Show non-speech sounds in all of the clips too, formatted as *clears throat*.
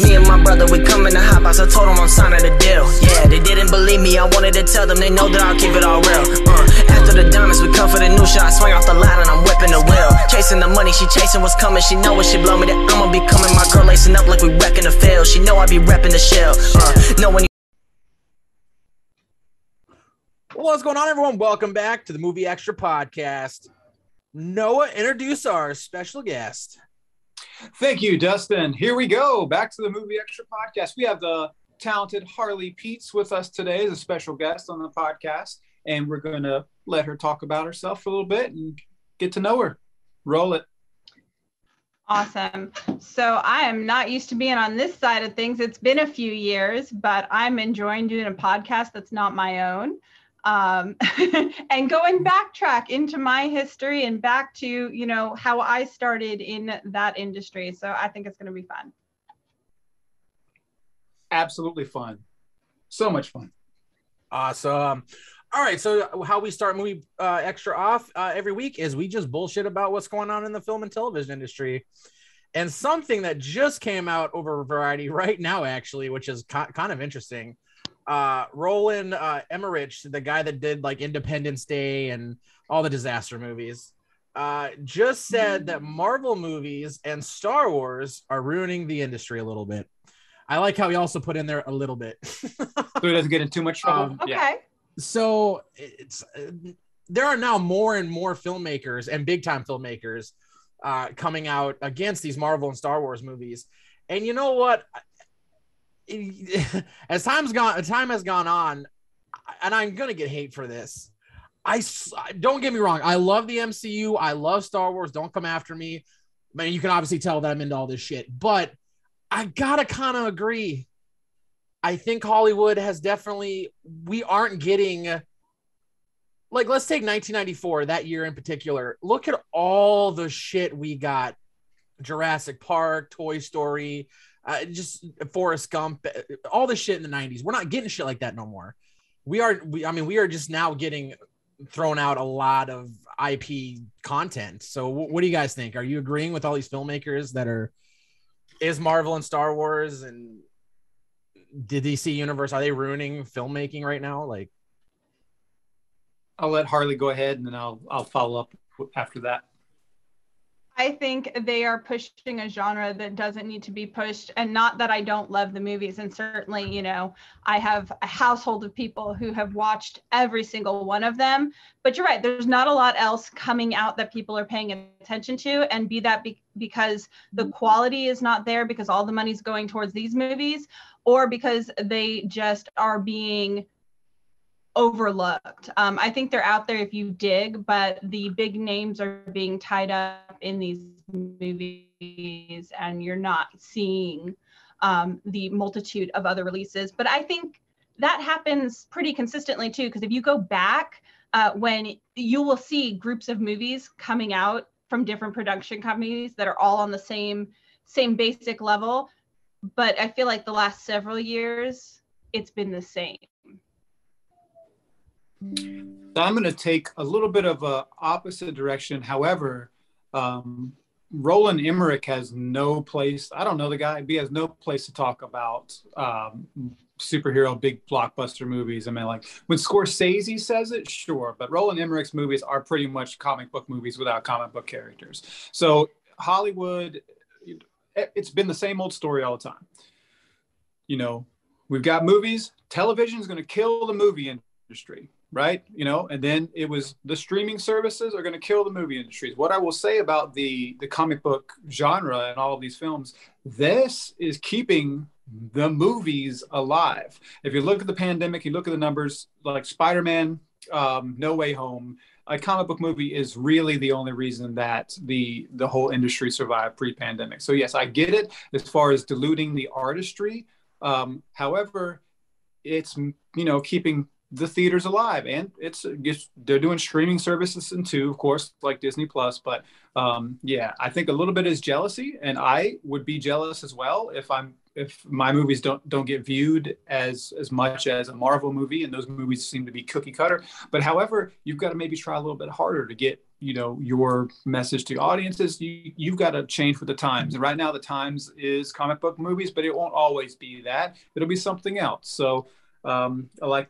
Me and my brother, we come in the hot box. I told them I'm signing the deal. Yeah, they didn't believe me. I wanted to tell them they know that I'll keep it all real. Uh, after the diamonds, we come for the new shot. Swing off the line and I'm whipping the wheel. Chasing the money, she chasing what's coming. She know when she blow me that I'ma be coming. My girl lacing up like we wrecking the field. She know I be repping the shell. Uh, know when what's going on, everyone? Welcome back to the Movie Extra podcast. Noah, introduce our special guest. Thank you, Dustin. Here we go. Back to the Movie Extra podcast. We have the talented Harlee Peets with us today as a special guest on the podcast, and we're going to let her talk about herself a little bit and get to know her. Roll it. Awesome. So I am not used to being on this side of things. It's been a few years, but I'm enjoying doing a podcast that's not my own. Um, *laughs* and going backtrack into my history and back to, you know, how I started in that industry. So I think it's going to be fun. Absolutely fun. So much fun. Awesome. All right. So, how we start movie uh, extra off uh, every week is we just bullshit about what's going on in the film and television industry. And something that just came out over Variety right now, actually, which is kind of interesting. Uh, Roland uh, Emmerich, the guy that did like Independence Day and all the disaster movies, uh, just said that Marvel movies and Star Wars are ruining the industry a little bit. I like how he also put in there a little bit. so he doesn't get in too much trouble. Um, okay. Yeah. So it's there are now more and more filmmakers and big time filmmakers uh, coming out against these Marvel and Star Wars movies. And you know what? *laughs* As time's gone, time has gone on, and I'm gonna get hate for this. I don't get me wrong. I love the MCU. I love Star Wars. Don't come after me. I mean, you can obviously tell that I'm into all this shit, but I gotta kind of agree. I think Hollywood has definitely. We aren't getting. Like, let's take 1994, that year in particular. Look at all the shit we got Jurassic Park, Toy Story, uh, just Forrest Gump, all the shit in the 90s. We're not getting shit like that no more. We are, we, I mean, we are just now getting thrown out a lot of IP content. So, w- what do you guys think? Are you agreeing with all these filmmakers that are, is Marvel and Star Wars and the DC universe, are they ruining filmmaking right now? Like, I'll let Harlee go ahead and then I'll, I'll follow up after that. I think they are pushing a genre that doesn't need to be pushed. And not that I don't love the movies. And certainly, you know, I have a household of people who have watched every single one of them. But you're right, there's not a lot else coming out that people are paying attention to. And be that be- because the mm-hmm. quality is not there because all the money's going towards these movies, or because they just are being overlooked. Um, I think they're out there if you dig, but the big names are being tied up in these movies, and you're not seeing um, the multitude of other releases. But I think that happens pretty consistently too, because if you go back, uh, when you will see groups of movies coming out from different production companies that are all on the same same basic level, but I feel like the last several years it's been the same. So I'm going to take a little bit of a opposite direction. However, um, Roland Emmerich has no place. I don't know the guy. He has no place to talk about um, superhero big blockbuster movies. I mean, like when Scorsese says it, sure, but Roland Emmerich's movies are pretty much comic book movies without comic book characters. So Hollywood, it's been the same old story all the time. You know, we've got movies. Television is going to kill the movie industry right? You know and then it was the streaming services are going to kill the movie industries. What i will say about the the comic book genre and all of these films this is keeping the movies alive. If you look at the pandemic you look at the numbers like spider-man um, no way home a comic book movie is really the only reason that the the whole industry survived pre-pandemic. So yes i get it as far as diluting the artistry. Um, however it's you know keeping the theaters alive and it's just they're doing streaming services and too of course like disney plus but um, yeah i think a little bit is jealousy and i would be jealous as well if i'm if my movies don't don't get viewed as as much as a Marvel movie, and those movies seem to be cookie cutter. But however, you've got to maybe try a little bit harder to get you know your message to audiences. You you've got to change with the times. And right now, the times is comic book movies, but it won't always be that. It'll be something else. So um, I like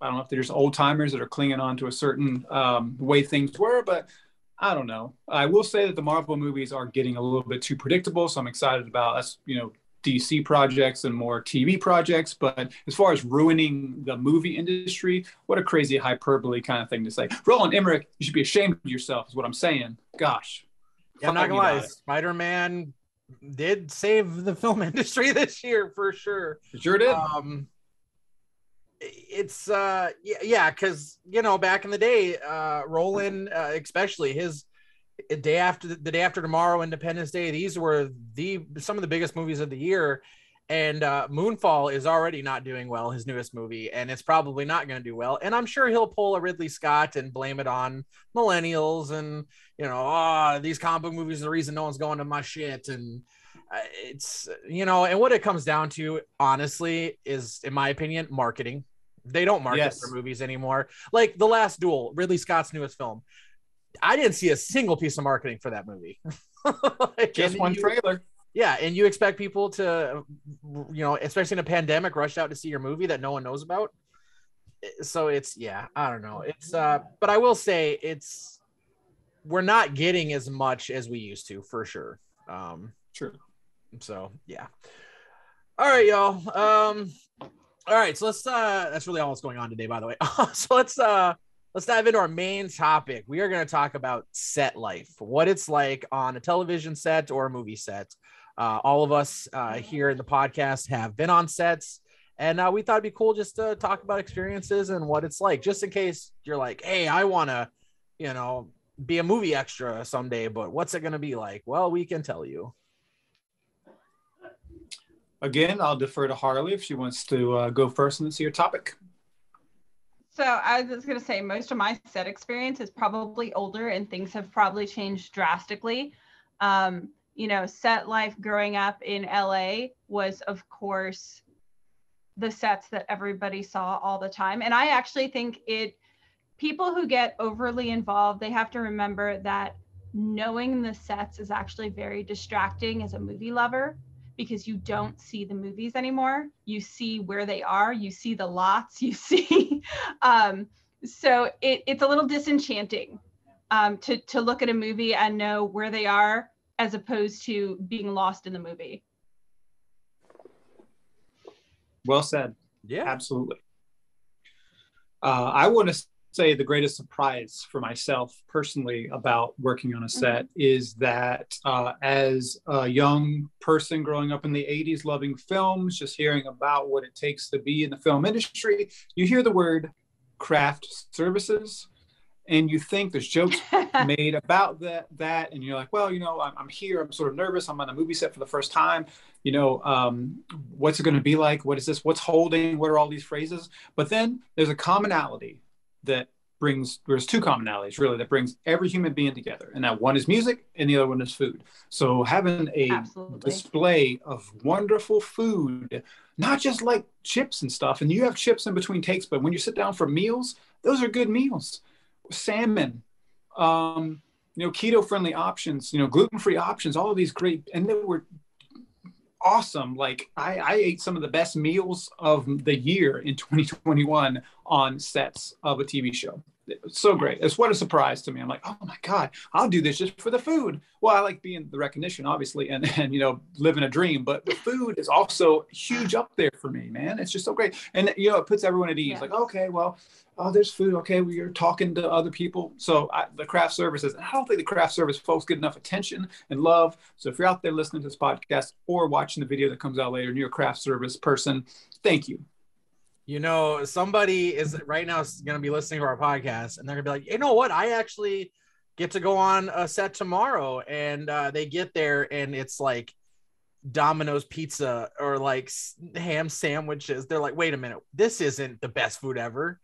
I don't know if there's old timers that are clinging on to a certain um, way things were, but I don't know. I will say that the Marvel movies are getting a little bit too predictable, so I'm excited about us, you know, DC projects and more TV projects. But as far as ruining the movie industry, what a crazy hyperbole kind of thing to say. Roland Emmerich, you should be ashamed of yourself, is what I'm saying. Gosh. Yeah, I'm not gonna lie, Spider Man did save the film *laughs* industry this year for sure. Sure did. Um, it's uh yeah because you know back in the day uh roland uh, especially his day after the, day after tomorrow independence day these were the some of the biggest movies of the year. And uh moonfall is already not doing well his newest movie and it's probably not going to do well. And i'm sure he'll pull a ridley scott and blame it on millennials and you know oh these comic book movies are the reason no one's going to my shit. And uh, it's you know and what it comes down to honestly is in my opinion marketing they don't market yes. their movies anymore. Like The Last Duel, Ridley Scott's newest film. I didn't see a single piece of marketing for that movie. *laughs* like, Just one you, trailer. Yeah, and you expect people to, you know, especially in a pandemic, rush out to see your movie that no one knows about. So it's yeah, I don't know. It's uh, but I will say it's we're not getting as much as we used to for sure. Um, True. So yeah. All right, y'all. Um, all right, so let's uh that's really all that's going on today, by the way. *laughs* so let's uh let's dive into our main topic. We are going to talk about set life, what it's like on a television set or a movie set. Uh, all of us uh, here in the podcast have been on sets, and uh, we thought it'd be cool just to talk about experiences and what it's like, just in case you're like, hey, I want to, you know, be a movie extra someday, but what's it going to be like? Well, we can tell you again, I'll defer to Harlee if she wants to uh, go first and see your topic. So I was going to say most of my set experience is probably older and things have probably changed drastically. Um, you know, set life growing up in LA was, of course, the sets that everybody saw all the time. And I actually think it, people who get overly involved, they have to remember that knowing the sets is actually very distracting as a movie lover because you don't see the movies anymore. You see where they are, you see the lots, *laughs* you see. um, so it, it's a little disenchanting um, to, to look at a movie and know where they are as opposed to being lost in the movie. Well said. Yeah. Absolutely. Uh, I want to say the greatest surprise for myself personally about working on a mm-hmm. set is that uh, as a young person growing up in the 80s loving films just hearing about what it takes to be in the film industry you hear the word craft services and you think there's jokes *laughs* made about that that and you're like well you know I'm, I'm, here i'm sort of nervous i'm on a movie set for the first time you know um, what's it going to be like? What is this? What's holding? What are all these phrases? But then there's a commonality that brings there's two commonalities really that brings every human being together and that one is music and the other one is food so having a Absolutely. display of wonderful food not just like chips and stuff and you have chips in between takes but when you sit down for meals those are good meals salmon um, you know keto friendly options you know gluten free options all of these great and they were awesome. Like I, I ate some of the best meals of the year in 2021 on sets of a TV show. So great. It's what a surprise to me. I'm like, oh my God, I'll do this just for the food. Well, I like being the recognition, obviously, and, *laughs* and you know, living a dream, but the food is also huge up there for me, man. It's just so great. And you know, it puts everyone at ease. Yeah. Like, okay, well, oh, there's food. Okay, we are talking to other people. So I, the craft services, I don't think the craft service folks get enough attention and love. So if you're out there listening to this podcast or watching the video that comes out later and you're a craft service person, thank you. You know, somebody is right now going to be listening to our podcast and they're going to be like, you know what? I actually get to go on a set tomorrow. And uh, they get there and it's like Domino's pizza or like ham sandwiches. They're like, wait a minute, this isn't the best food ever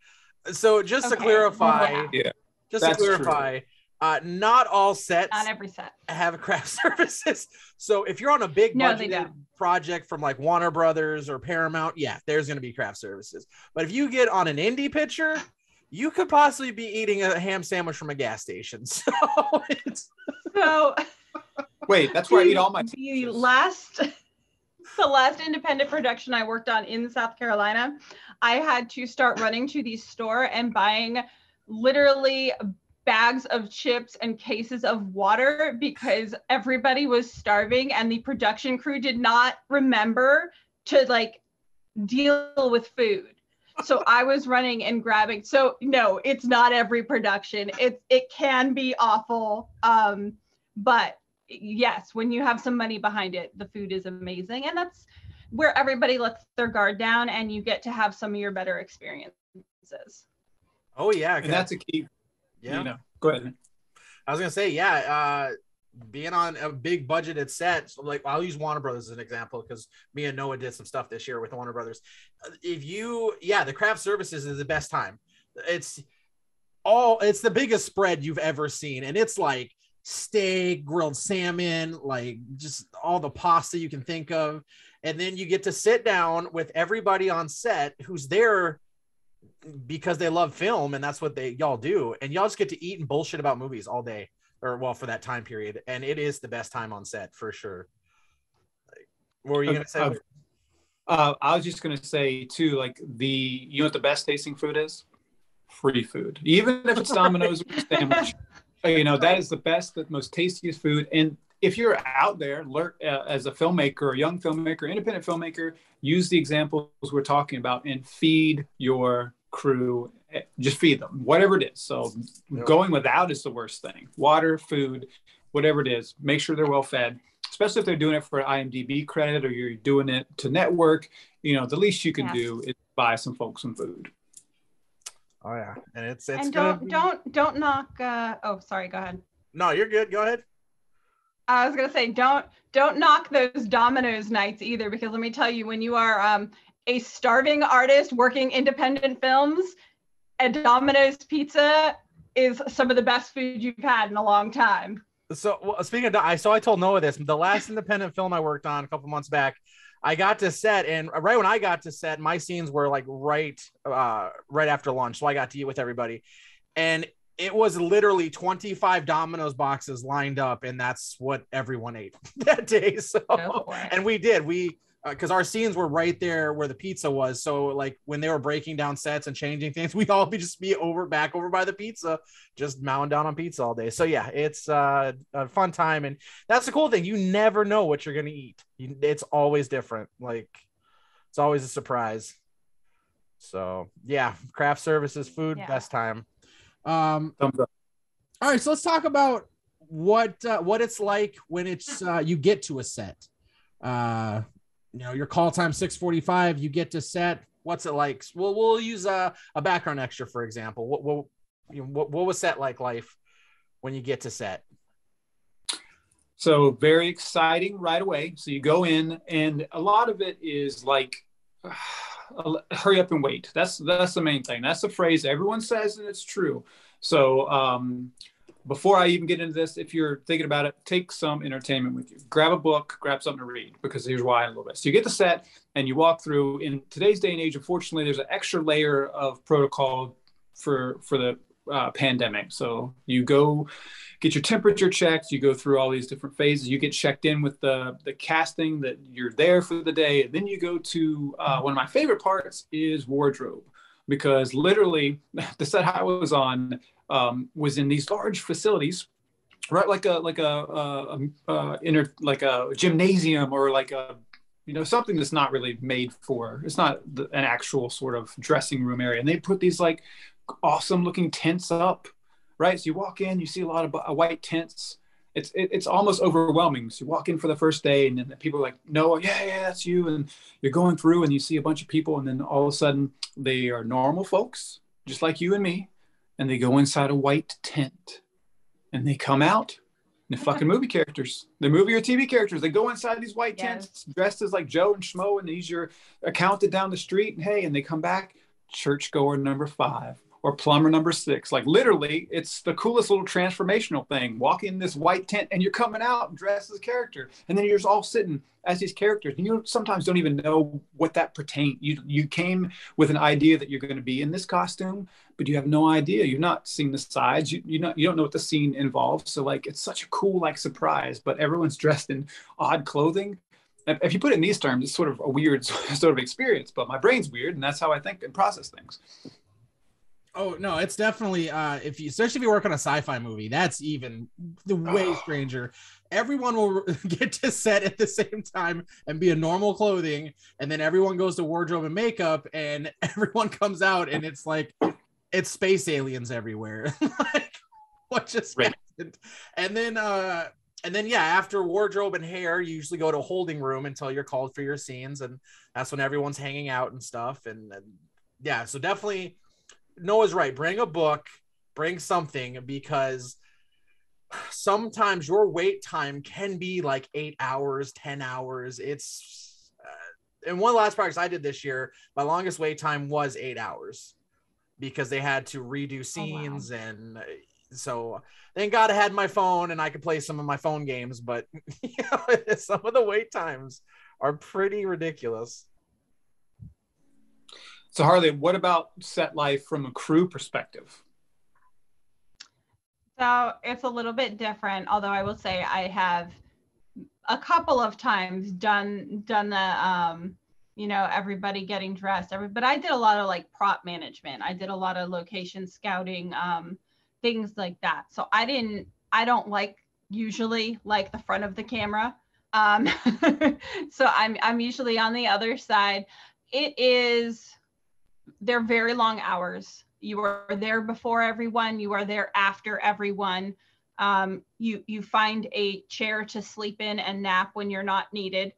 so just okay. to clarify, yeah, just to clarify, true. Uh, not all sets Not every set. have craft *laughs* services. So if you're on a big No, they project from like Warner Brothers or Paramount, yeah, there's going to be craft services. But if you get on an indie picture, you could possibly be eating a ham sandwich from a gas station. *laughs* So it's So Wait, that's where I eat all my. the last *laughs* the last independent production I worked on in South Carolina, I had to start running to the store and buying literally bags of chips and cases of water because everybody was starving and the production crew did not remember to like deal with food. So *laughs* I was running and grabbing. So no, it's not every production. It it can be awful. Um, but yes, when you have some money behind it, the food is amazing. And that's where everybody lets their guard down and you get to have some of your better experiences. oh yeah, And that's a key. Yeah. You know, go ahead. I was gonna say, yeah, uh, being on a big budgeted set, so like I'll use Warner Brothers as an example because me and Noah did some stuff this year with Warner Brothers. Uh, If you, yeah, the craft services is the best time. It's all, it's the biggest spread you've ever seen, and it's like steak, grilled salmon, like just all the pasta you can think of, and then you get to sit down with everybody on set who's there because they love film and that's what they y'all do and y'all just get to eat and bullshit about movies all day or well for that time period and it is the best time on set for sure like, what were you gonna say Uh, Uh, I was just gonna say too, like the you know what the best tasting food is? Free food. Even if it's Domino's or *laughs* sandwich, you know that is the best, the most tastiest food. And if you're out there, uh, as a filmmaker, a young filmmaker, independent filmmaker, use the examples we're talking about and feed your crew. eh, Just feed them, whatever it is. So Yep. going without is the worst thing. Water, food, whatever it is, make sure they're well fed. Especially if they're doing it for IMDb credit or you're doing it to network, you know, the least you can Yes. do is buy some folks some food. oh yeah and it's it's and don't be- don't don't knock uh oh sorry, go ahead. no you're good go ahead I was gonna say don't don't knock those Domino's nights either because let me tell you when you are um, a starving artist working independent films, a Domino's pizza is some of the best food you've had in a long time. so well, speaking of i so i told noah this the last independent film i worked on a couple months back i got to set and right when i got to set my scenes were like right uh right after lunch so i got to eat with everybody and it was literally 25 domino's boxes lined up and that's what everyone ate *laughs* that day so it. and we did we because our scenes were right there where the pizza was. So like when they were breaking down sets and changing things *laughs* we'd all be just be over back over by the pizza just mowing down on pizza all day. So yeah it's uh, a fun time. And that's the cool thing. You never know what you're gonna eat. You, it's always different. Like it's always a surprise. So yeah craft services food Yeah. best time. Um Thumbs up. all right so let's talk about what uh, what it's like when it's uh, you get to a set. Uh you know your call time 645 you get to set what's it like we'll we'll use a, a background extra for example what what, you know, what what was set like life when you get to set So very exciting right away. So you go in, and a lot of it is like, *sighs* hurry up and wait. That's that's the main thing. That's the phrase everyone says, and it's true. So um, before I even get into this, if you're thinking about it, take some entertainment with you. Grab a book, grab something to read, because here's why in a little bit. So you get the set, and you walk through. In today's day and age, unfortunately, there's an extra layer of protocol for for the uh, pandemic. So you go get your temperature checked. You go through all these different phases. You get checked in with the the casting that you're there for the day. And then you go to uh, one of my favorite parts is wardrobe, because literally *laughs* the set I was on um, was in these large facilities. Right, like a like a, a, a, a inner like a gymnasium or like a you know something that's not really made for it's not the, an actual sort of dressing room area. And they put these like awesome looking tents up right? So you walk in you see a lot of uh, white tents. It's it, it's almost overwhelming. So you walk in for the first day and then people are like no yeah yeah that's you. And you're going through and you see a bunch of people and then all of a sudden they are normal folks just like you and me and they go inside a white tent and they come out and fucking movie characters. They're movie or TV characters. They go inside these white Yes. tents dressed as like Joe and Schmo, and he's your accountant down the street. And hey, and they come back, churchgoer number five, or plumber number six. Like literally, it's the coolest little transformational thing. Walk in this white tent and you're coming out dressed as a character, and then you're just all sitting as these characters. And you sometimes don't even know what that pertains. You you came with an idea that you're going to be in this costume, but you have no idea. You've not seen the sides. You you not you don't know what the scene involves. So like it's such a cool like surprise. But everyone's *laughs* dressed in odd clothing. If you put it in these terms, it's sort of a weird *laughs* sort of experience. But my brain's weird, and that's how I think and process things. Oh no, it's definitely uh if you especially if you work on a sci-fi movie, that's even the way stranger. Everyone will *laughs* get to set at the same time and be in normal clothing, and then everyone goes to wardrobe and makeup, and *laughs* everyone comes out and it's like it's space aliens everywhere. *laughs* like what just Right. happened? And then uh and then yeah, after wardrobe and hair, you usually go to a holding room until you're called for your scenes, and that's when everyone's hanging out and stuff. And, and yeah, so definitely Noah's right. Bring a book, bring something because sometimes your wait time can be like eight hours, 10 hours. It's, uh, and one of the last projects I did this year, my longest wait time was eight hours because they had to redo scenes. And uh, so thank God I had my phone and I could play some of my phone games, but *laughs* you know, *laughs* some of the wait times are pretty ridiculous. So Harlee, what about set life from a crew perspective? So it's a little bit different, although I will say I have a couple of times done done the um you know everybody getting dressed every but I did a lot of like prop management. I did a lot of location scouting um things like that. So I didn't I don't like usually like the front of the camera. Um *laughs* so I'm I'm usually on the other side. It is they're very long hours. You are there before everyone you are there after everyone. Um, you you find a chair to sleep in and nap when you're not needed.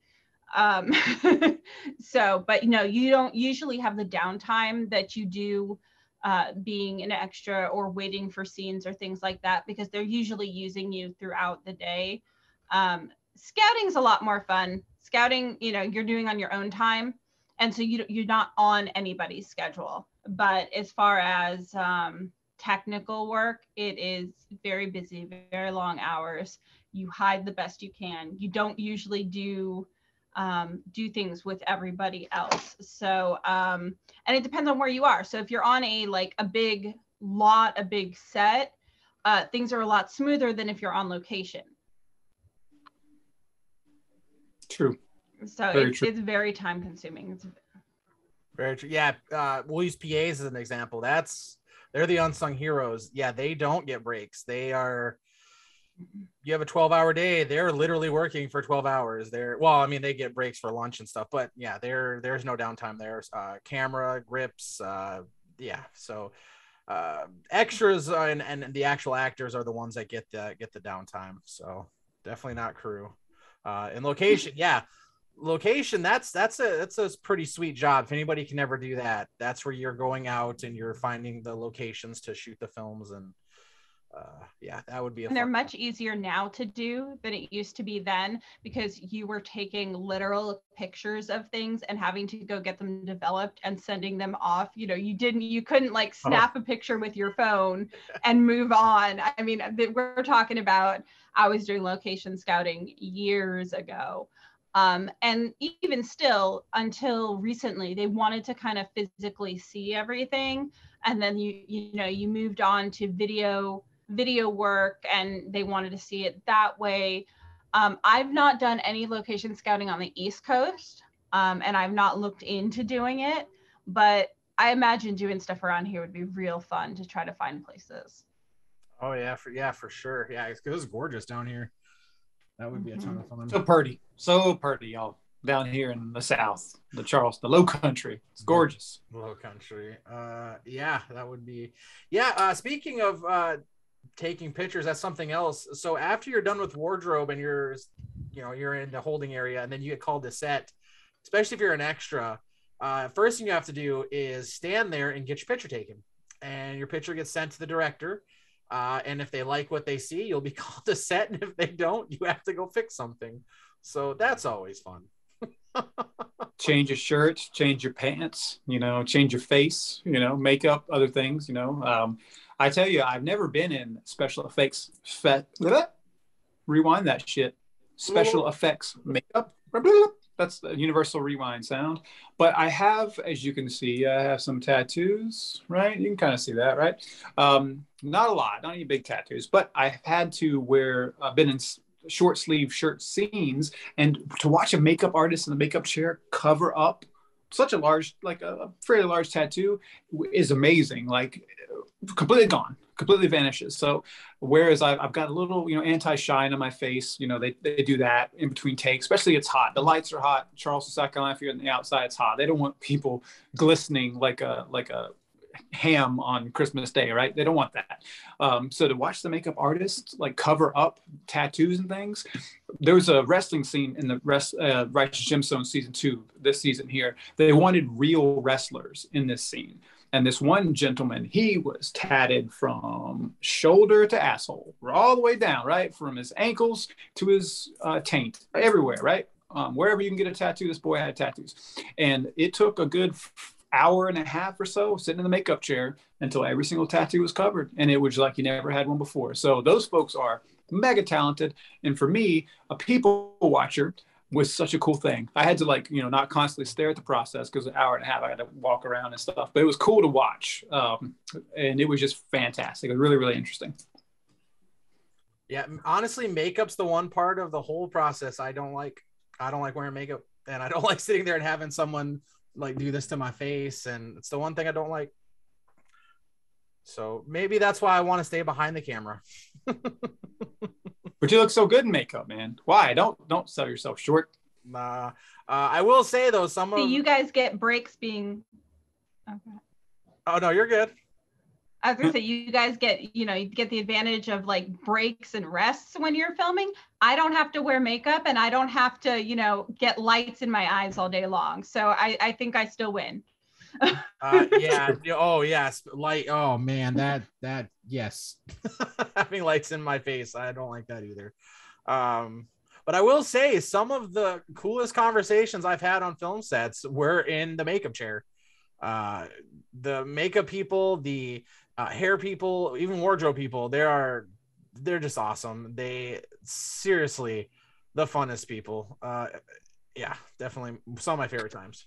Um, *laughs* so but you know you don't usually have the downtime that you do uh, being an extra or waiting for scenes or things like that because they're usually using you throughout the day. Um, scouting's a lot more fun. Scouting you know you're doing on your own time and so you, you're not on anybody's schedule. But as far as um, technical work it is very busy very long hours. You hide the best you can. You don't usually do um, do things with everybody else. So um, and it depends on where you are. So if you're on a like a big lot a big set uh, things are a lot smoother than if you're on location. True. So Very it's, it's very time consuming it's Very true. Yeah, uh, we'll use PAs as an example. That's they're the unsung heroes. Yeah, they don't get breaks. They are. You have a 12 hour day. They're literally working for 12 hours. They're well, I mean, they get breaks for lunch and stuff, but yeah, there there's no downtime there. Uh, camera grips. Uh, yeah, so uh, extras and, and the actual actors are the ones that get the get the downtime. So definitely not crew. Uh, and location, yeah, location that's that's a that's a pretty sweet job. If anybody can ever do that that's where you're going out and you're finding the locations to shoot the films and uh yeah that would be a and they're much easier now to do than it used to be then because you were taking literal pictures of things and having to go get them developed and sending them off. You know you didn't you couldn't like Oh. *laughs* snap a picture with your phone and move on. I mean we're talking about i was doing location scouting years ago um, and even still until recently they wanted to kind of physically see everything. And then you you know you moved on to video video work and they wanted to see it that way. Um, i've not done any location scouting on the east coast um, and i've not looked into doing it but i imagine doing stuff around here would be real fun to try to find places. Oh yeah for yeah for sure. Yeah it's, gorgeous down here that would be a ton of fun. So pretty, so pretty, y'all down here in the south, the Charles, the Low Country. It's gorgeous. low country. Uh yeah that would be yeah uh speaking of uh taking pictures that's something else. So after you're done with wardrobe and you're you know you're in the holding area and then you get called to set especially if you're an extra uh first thing you have to do is stand there and get your picture taken. And your picture gets sent to the director uh and if they like what they see you'll be *laughs* called to set and if they don't you have to go fix something so that's always fun *laughs* change your shirt, change your pants, you know, change your face, you know, makeup, other things, you know. Um, I tell you, I've never been in special effects. Fe- *laughs* rewind that shit. Special effects makeup. That's the universal rewind sound. But I have, as you can see, I have some tattoos, right? You can kind of see that, right? Um, not a lot, not any big tattoos, but I've had to wear, I've been in short sleeve shirt scenes and to watch a makeup artist in the makeup chair cover up such a large like a fairly large tattoo is amazing like completely gone completely vanishes so whereas I've, I've got a little you know anti-shine on my face you know they, they do that in between takes especially it's hot the lights are hot charleston south carolina if you're on the outside it's hot they don't want people glistening like a like a ham on Christmas Day, right? They don't want that. Um, so to watch the makeup artists like cover up tattoos and things, there was a wrestling scene in the rest, uh, Righteous Gemstone season two, this season here. They wanted real wrestlers in this scene. And this one gentleman, he was tatted from shoulder to asshole, all the way down, right? From his ankles to his uh, taint, everywhere, right? Um, wherever you can get a tattoo, this boy had tattoos. And it took a good hour and a half or so sitting in the makeup chair until every single tattoo was covered and it was like you never had one before so those folks are mega talented and for me a people watcher was such a cool thing. I had to like you know not constantly stare at the process because an hour and a half i had to walk around and stuff but it was cool to watch um, and it was just fantastic. It was really really interesting. Yeah honestly makeup's the one part of the whole process i don't like. I don't like wearing makeup and i don't *laughs* like sitting there and having someone like do this to my face and it's the one thing i don't like so maybe that's why i want to stay behind the camera but you look so good in makeup man why don't don't sell yourself short nah uh, i will say though some See, of you guys get breaks being okay. oh no you're good I was gonna say you guys get you know you get the advantage of like breaks and rests when you're filming. I don't have to wear makeup and I don't have to you know get lights in my eyes all day long. So I I think I still win. Uh, *laughs* yeah. Oh yes. Light. Oh man. That that yes. *laughs* Having lights in my face. I don't like that either. Um, but I will say some of the coolest conversations I've had on film sets were in the makeup chair. Uh, the makeup people, the uh, hair people, even wardrobe people, they are they're just awesome. They seriously the funnest people. Uh, yeah, definitely some of my favorite times.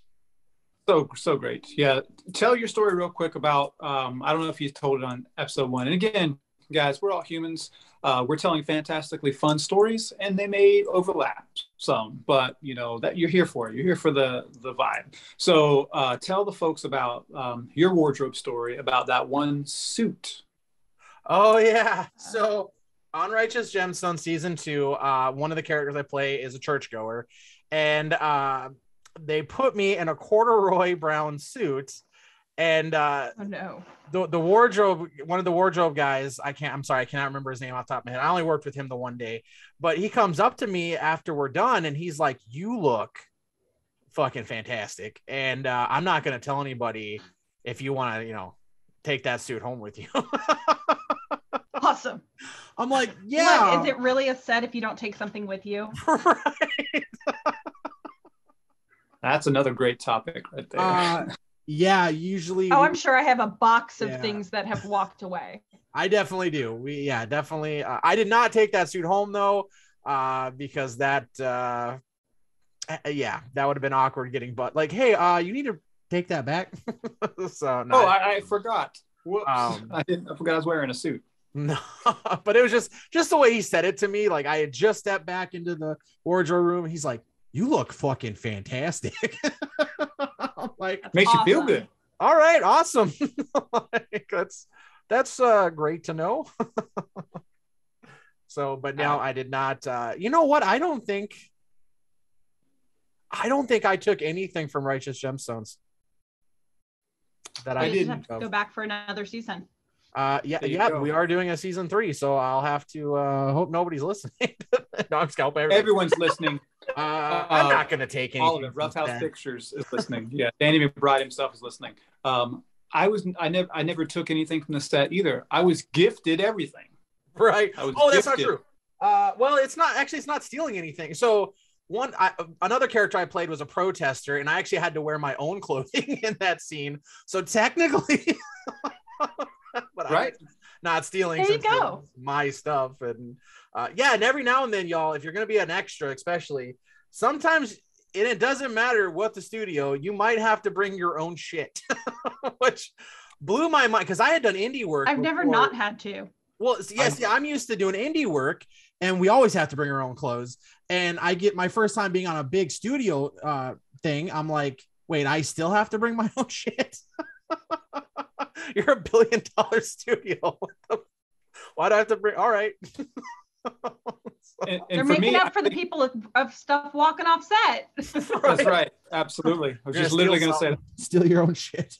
So so great. Yeah, tell your story real quick about. Um, I don't know if you told it on episode one. And again, guys, we're all humans. Uh, we're telling fantastically fun stories, and they may overlap some, but you know that you're here for it. You're here for the the vibe. So uh, tell the folks about um, your wardrobe story about that one suit. Oh yeah. So on Righteous Gemstone season two, uh, one of the characters I play is a churchgoer, and uh, they put me in a corduroy brown suit and uh oh no. the the wardrobe one of the wardrobe guys i can't i'm sorry i cannot remember his name off the top of my head. I only worked with him the one day but he comes up to me after we're done and he's like you look fucking fantastic. And uh, i'm not going to tell anybody if you want to you know take that suit home with you. *laughs* Awesome. I'm like yeah is it really a set if you don't take something with you? *laughs* Right *laughs* that's another great topic right there uh, *laughs* yeah, usually. Oh, I'm sure I have a box of yeah. things that have walked away. I definitely do. We yeah, definitely. Uh, I did not take that suit home though, uh, because that uh, yeah, that would have been awkward getting but like, hey, uh, you need to take that back. *laughs* so no, oh, I, I forgot. Whoops, um, *laughs* I didn't. I forgot I was wearing a suit. No, but it was just just the way he said it to me. Like I had just stepped back into the wardrobe room. He's like, "You look fucking fantastic." *laughs* like makes awesome. you feel good. All right, awesome. *laughs* like, that's that's uh, great to know. *laughs* so, but now I did not. Uh, you know what? I don't think. I don't think I took anything from Righteous Gemstones. That I didn't go back for another season. Uh, yeah, yeah, go. we are doing a season three, so I'll have to uh, hope nobody's listening. no, I'm scalping. Everyone's listening. Uh, I'm not going to take any. All of it. Rough House Pictures is listening. yeah, Danny McBride himself is listening. Um, I was I never I never took anything from the set either. I was gifted everything. Right. oh, that's not true. Uh, well, it's not actually. It's not stealing anything. So one I, another character I played was a protester, and I actually had to wear my own *laughs* clothing in that scene. So technically, *laughs* but Right. I'm not stealing There you go. my stuff. And uh, yeah, and every now and then, y'all, if you're gonna be an extra, especially sometimes. And it doesn't matter what the studio, you might have to bring your own shit, *laughs* which blew my mind because I had done indie work. I've never not had to. well, yes, yeah, I'm used to doing indie work, and we always have to bring our own clothes. And I get my first time being on a big studio uh, thing. I'm like, wait, I still have to bring my *laughs* own shit. *laughs* You're a billion dollar studio. Why do I have to bring? All right. *laughs* And, They're for making me, up for the people of, of stuff walking off set. *laughs* *laughs* that's right. Absolutely. I was You're just literally going to say. Steal your own shit.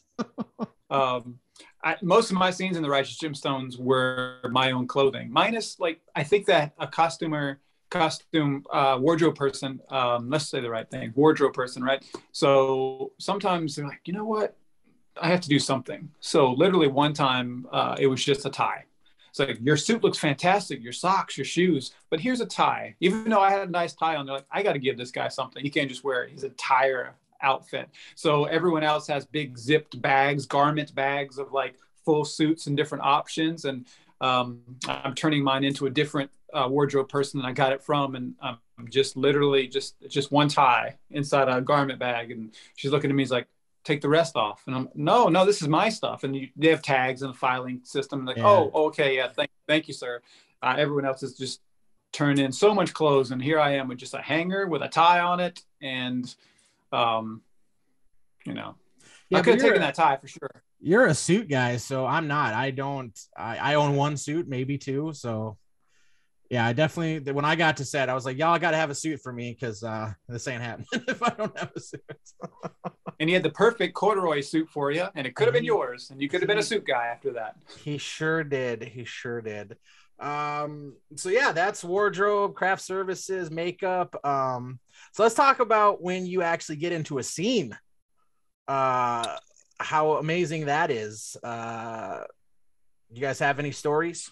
um, I, most of my scenes in the Righteous Gemstones were my own clothing, minus like I think that a costumer, costume uh, wardrobe person, um, let's say the right thing, wardrobe person, right? So sometimes they're like, you know what, I have to do something. So literally one time uh, it was just a tie. It's like your suit looks fantastic, your socks, your shoes, but here's a tie. Even though I had a nice tie on, they're like, I got to give this guy something. He can't just wear his entire outfit. So everyone else has big zipped bags, garment bags of like full suits and different options. And um, I'm turning mine into a different uh, wardrobe person than I got it from. And I'm just literally just just one tie inside a garment bag. And she's looking at me, he's like, take the rest off. And I'm no, no, this is my stuff. And you, they have tags and a filing system. And like, Yeah. oh, okay, yeah, thank, thank you, sir. Uh, everyone else is just turned in so much clothes, and here I am with just a hanger with a tie on it, and um, you know, Yeah, I could have taken a- that tie for sure. You're a suit guy, so I'm not. I don't. I, I own one suit, maybe two. So, yeah, I definitely. When I got to set, I was like, y'all got to have a suit for me because uh, this ain't happening *laughs* if I don't have a suit. And he had the perfect corduroy suit for you, and it could have been Mhm. yours, and you could have been a suit guy after that. He sure did. He sure did. Um, so yeah, that's wardrobe, craft services, makeup. Um, so let's talk about when you actually get into a scene. Uh, how amazing that is. Uh, you guys have any stories?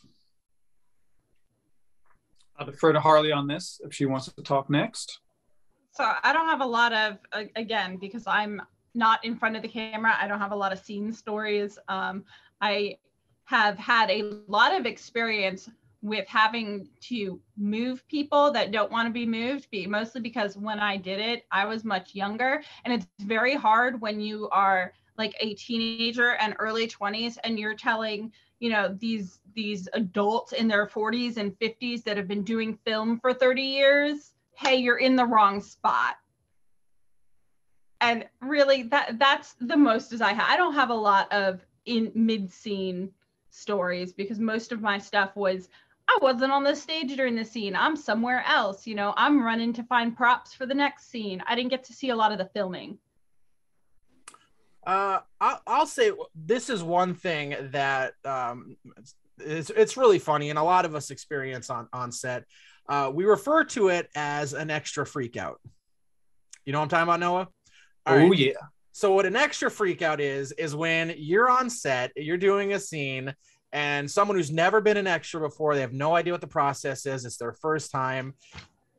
I'll defer to Harlee on this if she wants to talk next. So I don't have a lot of again because I'm not in front of the camera. I don't have a lot of scene stories. Um, I have had a lot of experience with having to move people that don't want to be moved, be mostly because when I did it, I was much younger, and it's very hard when you are like a teenager and early 20s and you're telling you know these these adults in their 40s and 50s that have been doing film for 30 years hey you're in the wrong spot. And really that that's the most as i have i don't have a lot of in mid scene stories because most of my stuff was i wasn't on the stage during the scene. I'm somewhere else you know i'm running to find props for the next scene. I didn't get to see a lot of the filming Uh, I'll, I'll say this is one thing that um, it's, it's really funny, and a lot of us experience on on set. Uh, we refer to it as an extra freak out. You know what I'm talking about, Noah? All oh right. yeah, So what an extra freak out is is when you're on set, you're doing a scene, and someone who's never been an extra before, they have no idea what the process is. It's their first time.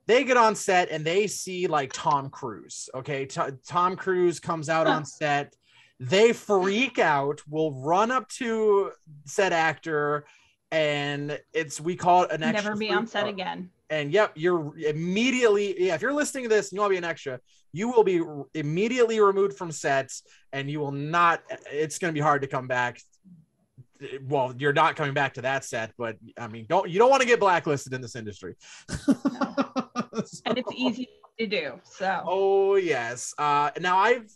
They get on set and they see like Tom Cruise. Okay, T- Tom Cruise comes out on set. They freak out. Will run up to said actor, and it's we call it an extra. never be on set out again and yep, you're immediately yeah. If you're listening to this and you want to be an extra, you will be immediately removed from sets, and you will not. It's going to be hard to come back. Well, you're not coming back to that set, but I mean, don't you don't want to get blacklisted in this industry. *laughs* and it's easy to do so Oh yes. Uh, now I've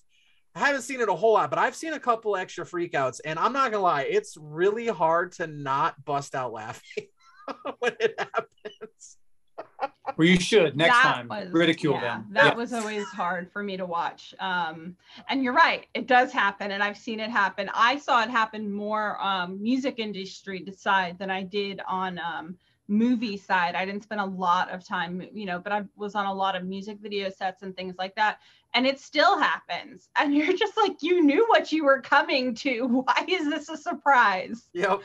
I haven't seen it a whole lot, but I've seen a couple extra freakouts, and I'm not gonna lie, it's really hard to not bust out laughing *laughs* when it happens. *laughs* well you should next That time was- ridicule yeah, them. That Yeah. was always hard for me to watch. Um, and you're right, it does happen, and I've seen it happen. I saw it happen more um, music industry side than I did on um, movie side. I didn't spend a lot of time, you know, but I was on a lot of music video sets and things like that. And it still happens. And you're just like, you knew what you were coming to. *laughs* Why is this a surprise? Yep.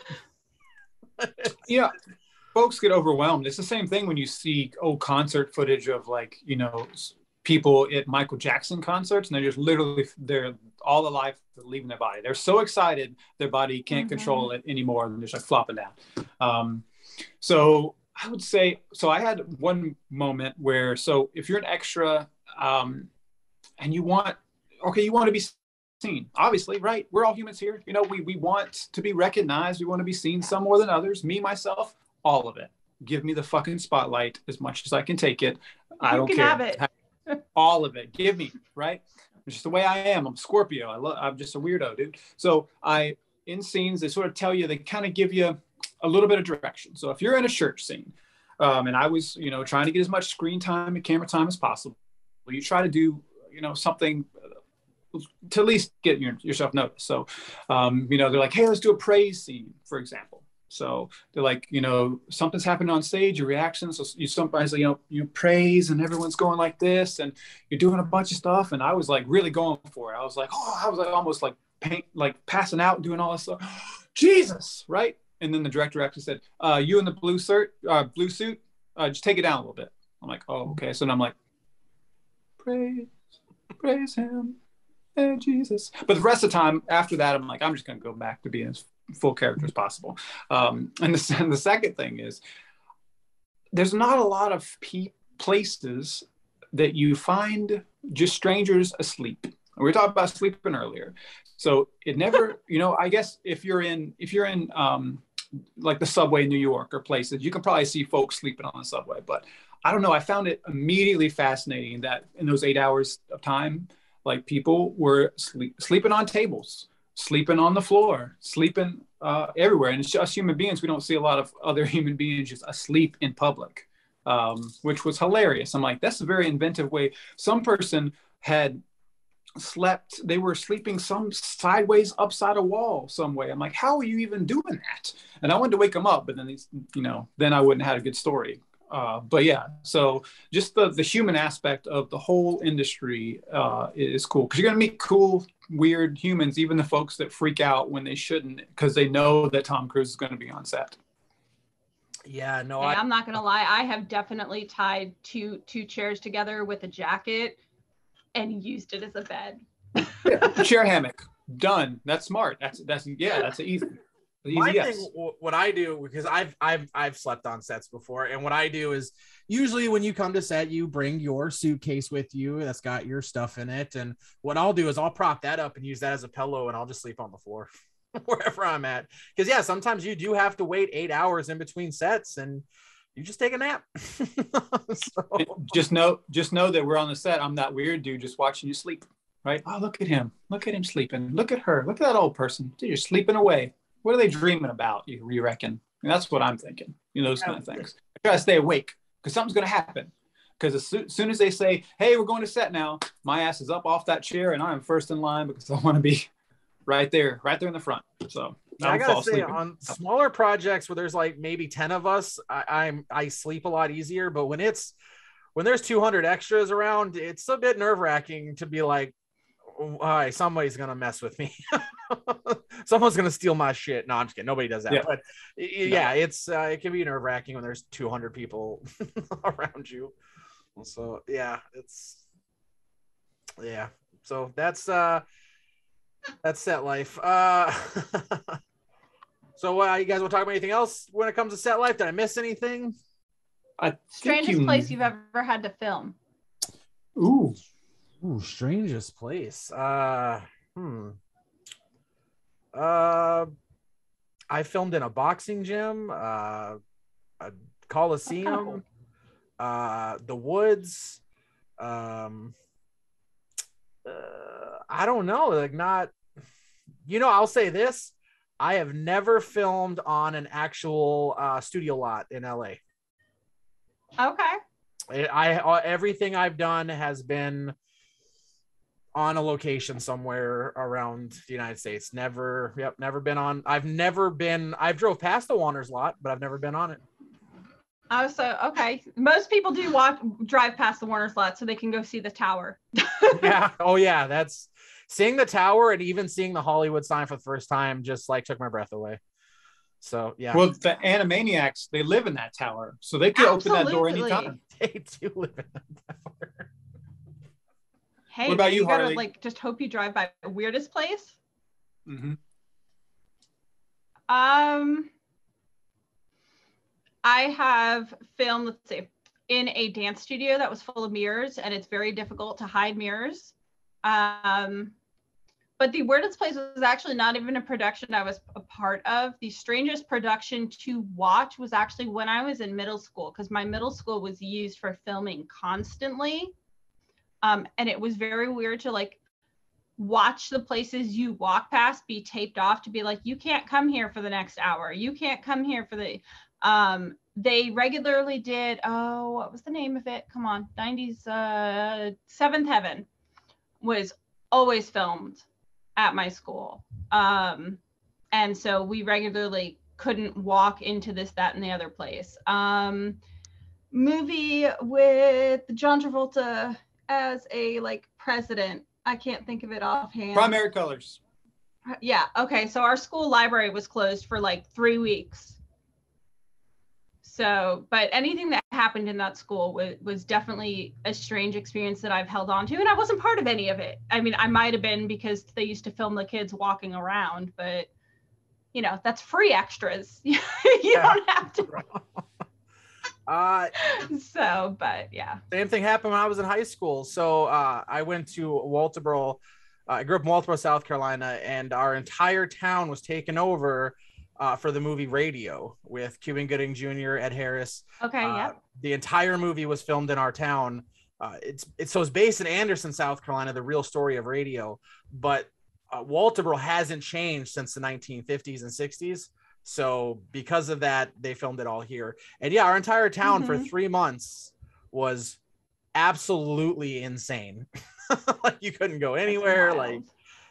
*laughs* yeah folks get overwhelmed. It's the same thing when you see old concert footage of like you know people at Michael Jackson concerts, and they're just literally they're all alive leaving their body. They're so excited their body can't mm-hmm. control it anymore, and they're just like flopping down. Um, so I would say so. I had one moment where so if you're an extra um, and you want okay, you want to be seen. Obviously right we're all humans here. You know we we want to be recognized. We want to be seen some more than others. Me myself all of it. Give me the fucking spotlight as much as i can take it. I don't care. have it. *laughs* all of it. Give me right? It's just the way i am. I'm scorpio. I love i'm just a weirdo dude. So i in scenes they sort of tell you they kind of give you a little bit of direction. So if you're in a church scene um, and i was you know trying to get as much screen time and camera time as possible you try to do you know something to at least get your, yourself noticed. So, um, you know, they're like, hey, let's do a praise scene, for example. So they're like, you know, something's happened on stage, your reaction. So you sometimes, you know, you praise and everyone's going like this and you're doing a bunch of stuff. And I was like really going for it. I was like, oh, I was like almost like paint, like passing out, doing all this stuff. *gasps* Jesus, right? And then the director actually said, uh, you in the blue suit, uh, blue suit, uh, just take it down a little bit. I'm like, oh, okay. So I'm like, praise, praise him hey, Jesus. But the rest of the time after that, I'm like, I'm just going to go back to being as full character as possible. Um, and, the, *laughs* and the second thing is, there's not a lot of pe- places that you find just strangers asleep. We were talking about sleeping earlier. So it never, *laughs* you know, I guess if you're in, if you're in, um, like the subway in New York or places, you can probably see folks sleeping on the subway. But I don't know. I found it immediately fascinating that in those eight hours of time, like people were sleep, sleeping on tables, sleeping on the floor, sleeping uh, everywhere. And it's just human beings. We don't see a lot of other *laughs* human beings just asleep in public, um, which was hilarious. I'm like, that's a very inventive way. Some person had slept, they were sleeping some sideways upside a wall some way. I'm like, how are you even doing that? And I wanted to wake them up, but then these, you know, then I wouldn't have had a good story. Uh, but yeah, so just the the human aspect of the whole industry uh, is cool because you're gonna meet cool, weird humans, even the folks that freak out when they shouldn't because they know that Tom Cruise is going to be on set. Yeah, no, hey, I, am not gonna lie. I have definitely tied two two chairs together with a jacket and used it as a bed. yeah, *laughs* chair hammock, done. That's smart. That's that's yeah, that's easy. My yes. thing, what I do, because I've I've I've slept on sets before, and what I do is usually when you come to set, you bring your suitcase with you that's got your stuff in it, and what I'll do is I'll prop that up and use that as a pillow, and I'll just sleep on the floor *laughs* wherever I'm at. Because yeah, sometimes you do have to wait eight hours in between sets, and you just take a nap. *laughs* so. Just know, just know that we're on the set. I'm that weird dude just watching you sleep. Right? Oh, look at him! Look at him sleeping! Look at her! Look at that old person! Dude, you're sleeping away what are they dreaming about? You, you reckon? And that's what I'm thinking. You know, those kind of things. I try to stay awake because something's going to happen. Because as soon, soon as they say, "Hey, we're going to set now," my ass is up off that chair and I am first in line because I want to be right there, right there in the front. So I gotta say, on smaller projects where there's like maybe ten of us, I, I'm I sleep a lot easier. But when it's when there's 200 extras around, it's a bit nerve wracking to be like, all right, somebody's gonna mess with me. *laughs* Someone's gonna steal my shit. No, I'm just kidding. Nobody does that. Yeah. But yeah, no. it's uh, it can be nerve wracking when there's 200 people *laughs* around you. So yeah, it's yeah. So that's uh that's set life. Uh *laughs* so uh, you guys want to talk about anything else when it comes to set life? Did I miss anything? I strangest you... place you've ever had to film. Ooh. Ooh, strangest place. Uh, hmm. Uh, I filmed in a boxing gym, uh, a coliseum, oh. uh, the woods. Um, uh, I don't know. Like, not. You know, I'll say this: I have never filmed on an actual uh, studio lot in LA. Okay. I, I everything I've done has been on a location somewhere around the United States. Never, yep, never been on. I've never been. I've drove past the Warner's lot, but I've never been on it. Oh, so okay. Most people do walk, drive past the Warner's lot so they can go see the tower. *laughs* yeah. Oh, yeah. That's seeing the tower and even seeing the Hollywood sign for the first time. Just like took my breath away. So yeah, Well, the Animaniacs they live in that tower, so they could open that door anytime. *laughs* they do live in that tower. Hey, What about then you, gotta Harlee? like just hope you drive by the weirdest place. Mm-hmm. Um, I have filmed, let's see, in a dance studio that was full of mirrors, and it's very difficult to hide mirrors. Um, but the weirdest place was actually not even a production I was a part of. The strangest production to watch was actually when I was in middle school, because my middle school was used for filming constantly. Um, and it was very weird to like watch the places you walk past be taped off to be like you can't come here for the next hour. You can't come here for the um they regularly did oh what was the name of it? Come on 90s uh seventh heaven was always filmed at my school. Um and so we regularly couldn't walk into this that and the other place. Um movie with john travolta as a like president i can't think of it offhand Primary colors. yeah. Okay. So our school library was closed for like three weeks. So, but anything that happened in that school was, was definitely a strange experience that I've held on to. And I wasn't part of any of it. I mean, I might have been because they used to film the kids walking around, but you know, that's free extras. *laughs* you Yeah. don't have to. *laughs* Uh, *laughs* So, but yeah. same thing happened when I was in high school. So uh, I went to Walterboro. Uh, I grew up in Walterboro, South Carolina, and our entire town was taken over uh, for the movie Radio with Cuba Gooding Jr., Ed Harris. Okay. Uh, yep. The entire movie was filmed in our town. Uh, it's it's so it's based in Anderson, South Carolina, the real story of radio. But uh, Walterboro hasn't changed since the 1950s and 60s. So because of that, they filmed it all here. And yeah, our entire town for Mhm. three months was absolutely insane. *laughs* like you couldn't go anywhere. Like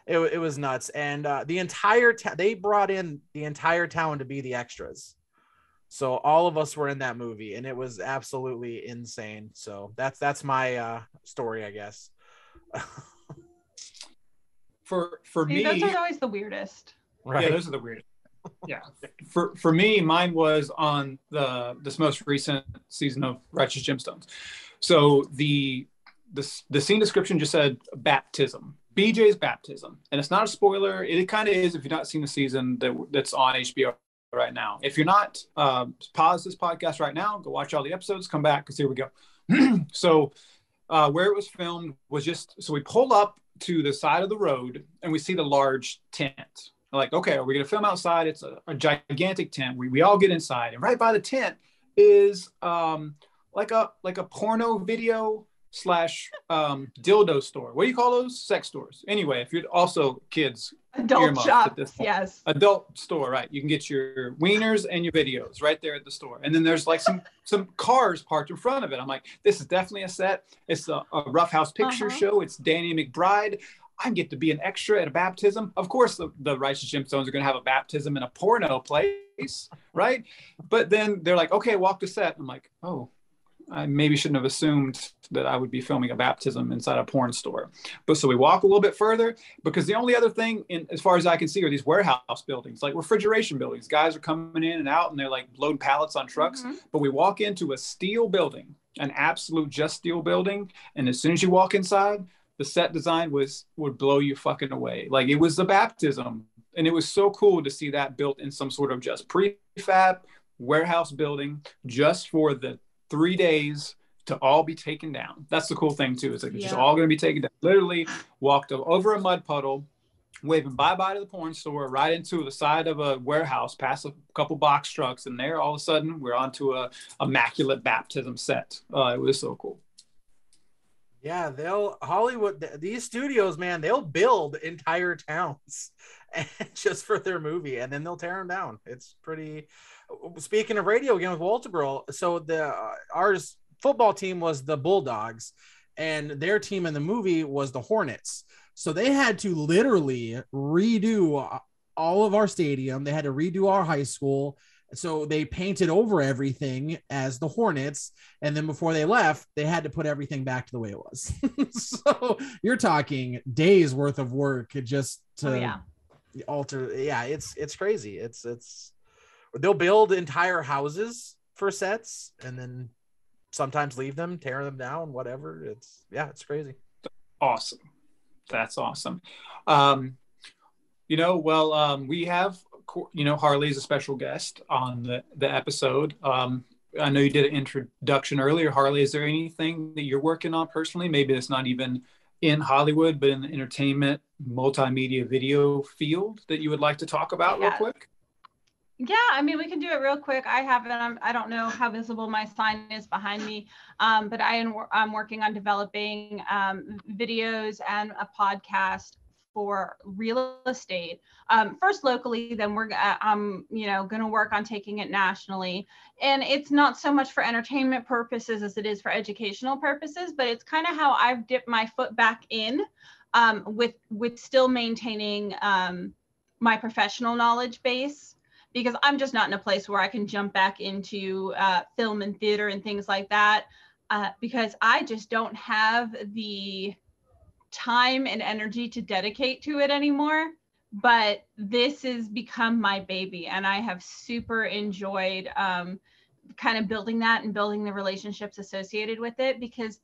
it, it was nuts. And uh, the entire town, they brought in the entire town to be the extras. So all of us were in that movie, and it was absolutely insane. So that's that's my uh, story, I guess. *laughs* For for See, me, those are always the weirdest. right. Yeah, those are the weird. Yeah. For for me, mine was on the this most recent season of Righteous Gemstones. So the the the scene description just said baptism. BJ's baptism, and it's not a spoiler. It kind of is if you've not seen the season that that's on HBO right now. If you're not, uh, pause this podcast right now. Go watch all the episodes. Come back because here we go. *clears throat* so uh, where it was filmed was just so we pull up to the side of the road and we see the large tent. We're like, okay, are we going to film outside? It's a, a gigantic tent. We, we all get inside, and right by the tent is um, like a like a porno video slash um, dildo store. What do you call those? Sex stores. Anyway, if you're also kids, Adult shop. this. Yes. adult store, right? You can get your wieners and your videos right there at the store. And then there's like some some cars parked in front of it. I'm like, this is definitely a set. It's a, a Rough House Picture Uh-huh. Show. It's Danny McBride. I get to be an extra at a baptism. Of course, the, the Righteous Gemstones are going to have a baptism in a porno place, right? But then they're like, okay, walk the set. I'm like, oh, I maybe shouldn't have assumed that I would be filming a baptism inside a porn store. But so we walk a little bit further because the only other thing, in, as far as I can see, are these warehouse buildings, like refrigeration buildings. Guys are coming in and out, and they're like loading pallets on trucks. Mhm. But we walk into a steel building, an absolute just steel building, and as soon as you walk inside, the set design was would blow you fucking away. Like it was the baptism, and it was so cool to see that built in some sort of just prefab warehouse building just for the three days to all be taken down. That's the cool thing too. Is like it's just all going to be taken down. Literally walked over a mud puddle, waving bye bye to the porn store, right into the side of a warehouse, past a couple box trucks, and there all of a sudden we're onto a immaculate baptism set. Uh, it was so cool. Yeah, they'll Hollywood. th- These studios, man, they'll build entire towns *laughs* just for their movie, and then they'll tear them down. It's pretty. Speaking of radio again with Walterboro, so the uh, ours football team was the Bulldogs, and their team in the movie was the Hornets. So they had to literally redo uh, all of our stadium. They had to redo our high school. So they painted over everything as the Hornets and then before they left they had to put everything back to the way it was *laughs* so you're talking days worth of work just to Oh, yeah. alter yeah it's it's crazy it's it's they'll build entire houses for sets and then sometimes leave them, tear them down, whatever. It's yeah, it's crazy. Awesome. That's awesome. Um, you know, well, um, we have, you know, Harlee is a special guest on the, the episode. Um, I know you did an introduction earlier. Harlee, is there anything that you're working on personally? Maybe it's not even in Hollywood, but in the entertainment, multimedia video field that you would like to talk about yeah. real quick? Yeah, I mean, we can do it real quick. I haven't, I'm, I don't know how visible my sign is behind me, um, but I am I'm working on developing um, videos and a podcast for real estate. Um, first locally, then we're uh, I'm you know going to work on taking it nationally. And it's not so much for entertainment purposes as it is for educational purposes, but it's kind of how I've dipped my foot back in um, with with still maintaining um, my professional knowledge base because I'm just not in a place where I can jump back into uh, film and theater and things like that uh, because I just don't have the time and energy to dedicate to it anymore. But this has become my baby, and I have super enjoyed um, kind of building that and building the relationships associated with it because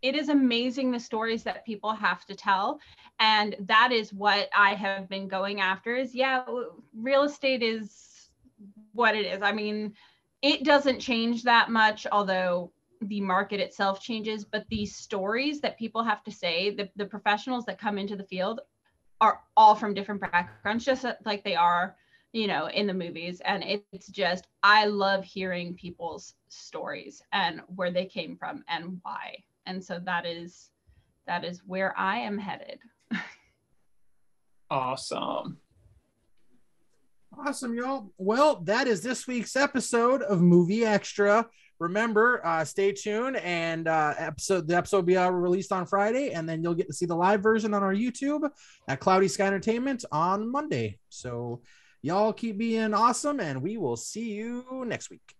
it is amazing the stories that people have to tell and that is what i have been going after is yeah real estate is what it is. I mean, it doesn't change that much, although the market itself changes, but these stories that people have to say, the, the professionals that come into the field are all from different backgrounds, just like they are, you know, in the movies. And it's just, I love hearing people's stories and where they came from and why. And so that is, that is where I am headed. awesome. Awesome, y'all. Well, that is this week's episode of Movie Extra. Remember, uh, stay tuned, and uh, episode the episode will be uh, released on Friday, and then you'll get to see the live version on our YouTube at Cloudy Sky Entertainment on Monday. So, y'all keep being awesome, and we will see you next week.